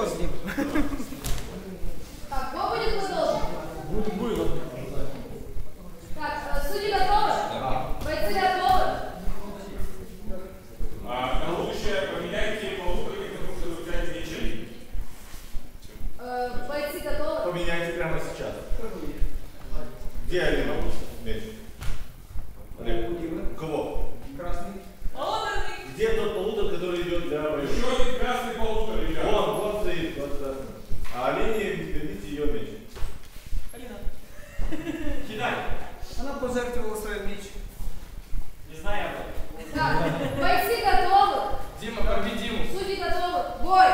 легко с ним. Так, кто будет продолжить? Будет было. Так, э, судьи готовы? Да. Бойцы готовы? А, на лучшее поменяйте полуторник, потому что вы взяли мечи. Э, бойцы готовы? Поменяйте прямо сейчас. Где они на лучше? Меч. Кого? Красный. Полуторный. Где тот полутор, который идет для боевых? А Алине верните ее меч. Алина. Кидай. Она пожертвовала свой меч. Не знаю об этом. Так, бойцы готовы. Дима, корми Диму. Судьи готовы. Бой.